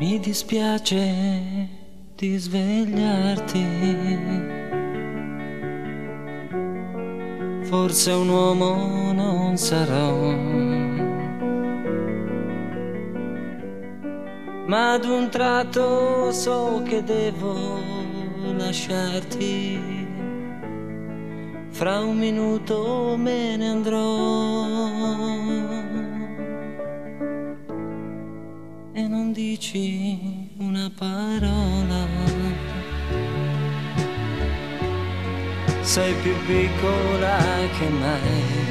Mi dispiace di svegliarti. Forse un uomo non sarò. Ma ad un tratto so che devo lasciarti. Fra un minuto me ne andrò. Dici una parola. Sei più piccola che mai.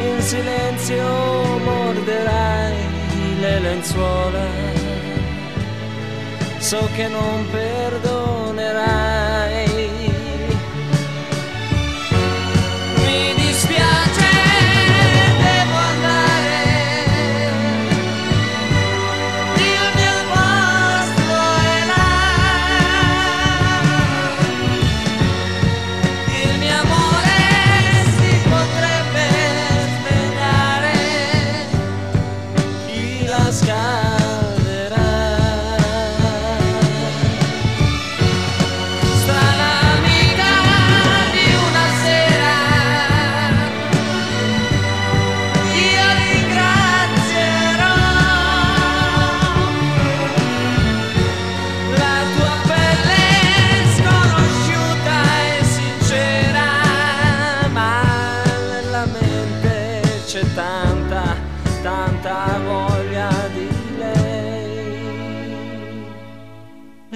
In silenzio morderai le lenzuola. So che non perdonerai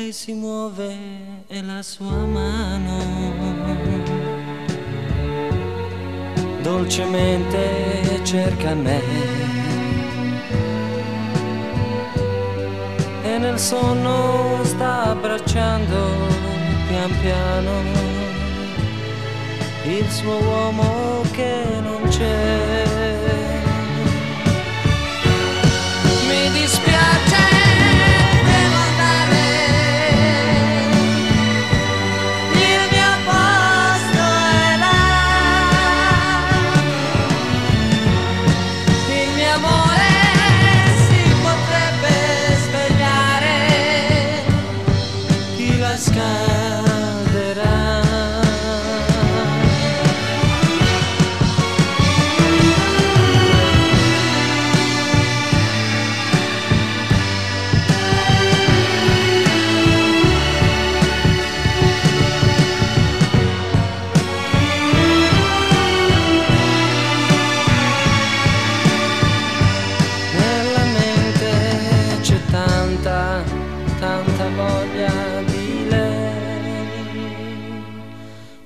lei si muove e la sua mano dolcemente cerca me. E nel sonno sta abbracciando pian piano il suo uomo che non c'è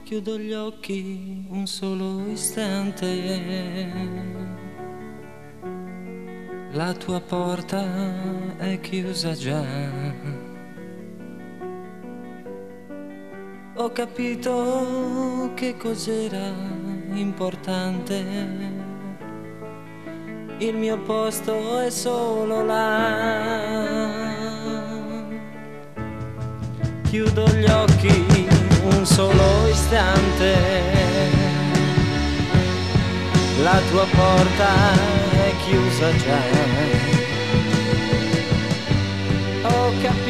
chiudo gli occhi un solo istante. La tua porta è chiusa già. Ho capito che cos'era importante. Il mio posto è solo là. Chiudo gli occhi la tua porta è chiusa già. Ho capito